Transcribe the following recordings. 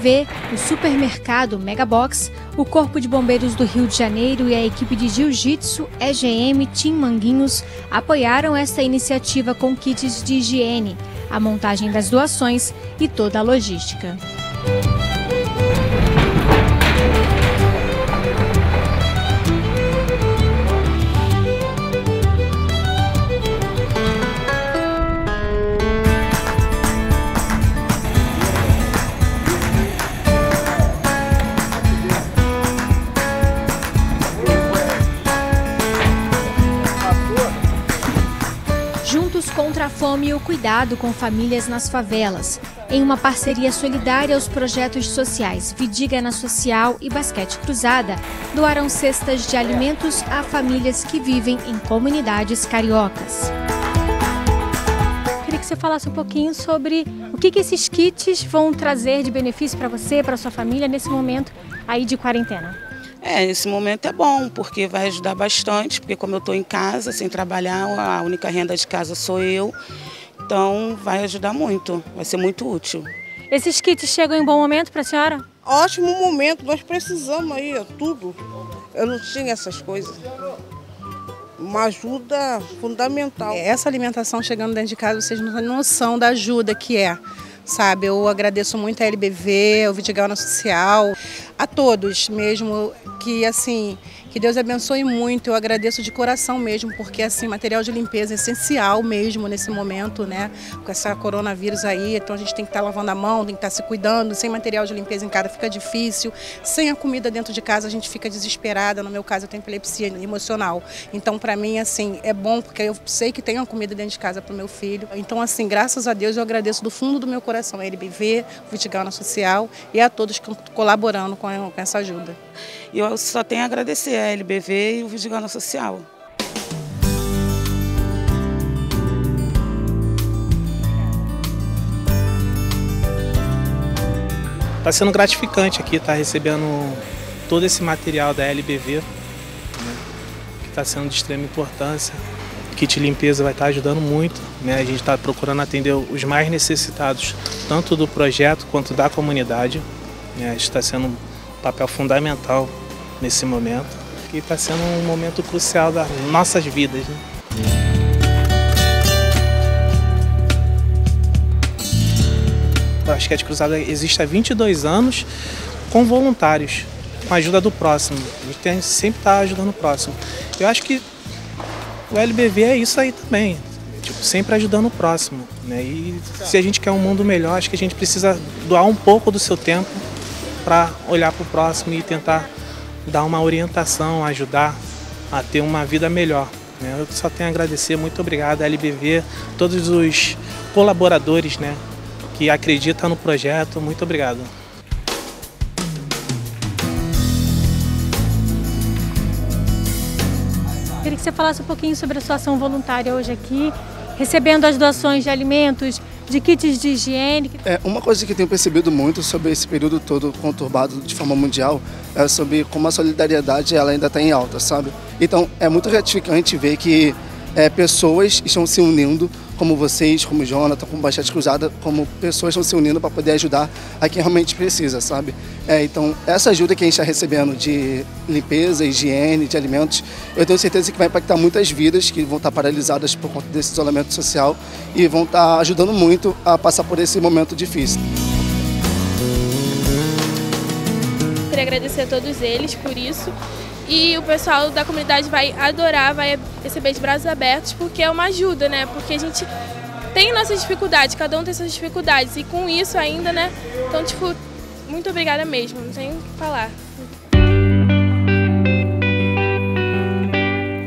LBV, o supermercado Megabox, o Corpo de Bombeiros do Rio de Janeiro e a equipe de Jiu-Jitsu EGM Team Manguinhos apoiaram esta iniciativa com kits de higiene, a montagem das doações e toda a logística. Juntos contra a fome e o cuidado com famílias nas favelas. Em uma parceria solidária aos projetos sociais Vidiga na Social e Basquete Cruzada, doaram cestas de alimentos a famílias que vivem em comunidades cariocas. Queria que você falasse um pouquinho sobre o que, que esses kits vão trazer de benefício para você, para sua família, nesse momento aí de quarentena. É, nesse momento é bom, porque vai ajudar bastante, porque como eu estou em casa, sem trabalhar, a única renda de casa sou eu, então vai ajudar muito, vai ser muito útil. Esses kits chegam em bom momento para a senhora? Ótimo momento, nós precisamos aí, ó, tudo. Eu não tinha essas coisas. Uma ajuda fundamental. Essa alimentação chegando dentro de casa, vocês não têm noção da ajuda que é sabe? Eu agradeço muito a LBV, o Vidigal na Social, a todos mesmo, que assim, que Deus abençoe muito. Eu agradeço de coração mesmo, porque assim, material de limpeza é essencial mesmo nesse momento, né? Com essa coronavírus aí, então a gente tem que estar lavando a mão, tem que estar se cuidando. Sem material de limpeza em casa fica difícil. Sem a comida dentro de casa a gente fica desesperada. No meu caso, eu tenho epilepsia emocional. Então, para mim, assim, é bom porque eu sei que tem uma comida dentro de casa para o meu filho. Então, assim, graças a Deus, eu agradeço do fundo do meu coração a LBV, o Vitigal na Social e a todos que estão colaborando com essa ajuda. E eu só tenho a agradecer a LBV e o Vigilância Social. Está sendo gratificante aqui estar tá recebendo todo esse material da LBV, né, que está sendo de extrema importância. O kit limpeza vai estar tá ajudando muito. Né, a gente está procurando atender os mais necessitados, tanto do projeto quanto da comunidade. Né, está sendo papel fundamental nesse momento, que está sendo um momento crucial das nossas vidas. Né? A Basquete Cruzada existe há 22 anos com voluntários, com a ajuda do próximo. A gente tem, sempre está ajudando o próximo. Eu acho que o LBV é isso aí também, tipo, sempre ajudando o próximo. Né? E se a gente quer um mundo melhor, acho que a gente precisa doar um pouco do seu tempo para olhar para o próximo e tentar dar uma orientação, ajudar a ter uma vida melhor. Né? Eu só tenho a agradecer, muito obrigado, LBV, todos os colaboradores né, que acreditam no projeto, muito obrigado. Queria que você falasse um pouquinho sobre a sua ação voluntária hoje aqui, recebendo as doações de alimentos, de kits de higiene. É, uma coisa que tenho percebido muito sobre esse período todo conturbado de forma mundial é sobre como a solidariedade ela ainda está em alta, sabe? Então é muito gratificante ver que é, pessoas estão se unindo, como vocês, como Jonathan, como Baixete Cruzada, como pessoas estão se unindo para poder ajudar a quem realmente precisa, sabe? É, então, essa ajuda que a gente está recebendo de limpeza, higiene, de alimentos, eu tenho certeza que vai impactar muitas vidas que vão estar paralisadas por conta desse isolamento social e vão estar ajudando muito a passar por esse momento difícil. Queria agradecer a todos eles por isso e o pessoal da comunidade vai adorar, vai receber de braços abertos, porque é uma ajuda, né? Porque a gente tem nossas dificuldades, cada um tem suas dificuldades. E com isso ainda, né? Então, tipo, muito obrigada mesmo, não tenho o que falar.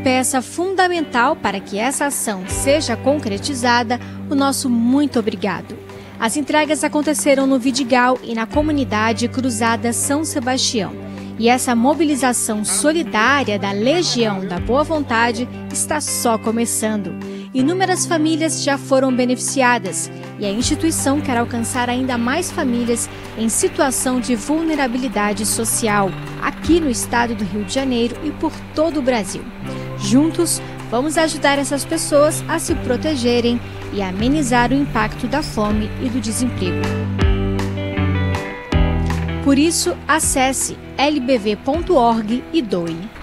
Peça fundamental para que essa ação seja concretizada, o nosso muito obrigado. As entregas aconteceram no Vidigal e na comunidade Cruzada São Sebastião. E essa mobilização solidária da Legião da Boa Vontade está só começando. Inúmeras famílias já foram beneficiadas e a instituição quer alcançar ainda mais famílias em situação de vulnerabilidade social, aqui no estado do Rio de Janeiro e por todo o Brasil. Juntos, vamos ajudar essas pessoas a se protegerem e amenizar o impacto da fome e do desemprego. Por isso, acesse lbv.org e doe.